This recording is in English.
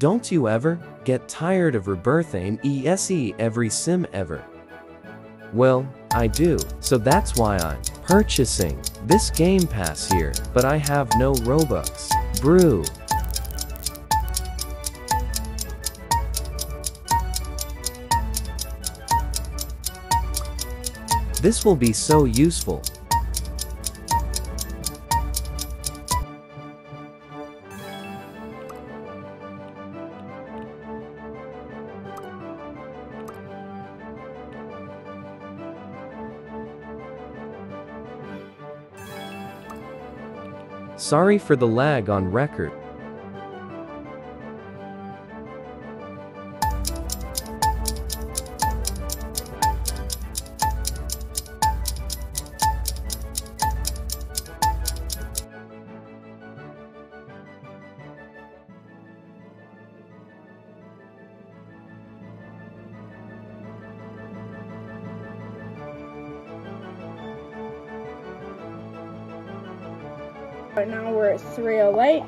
Don't you ever get tired of rebirthing ESE every sim ever? Well, I do, so that's why I'm purchasing this Game Pass here, but I have no Robux. Brew. This will be so useful. Sorry for the lag on record. Right now we're at 308.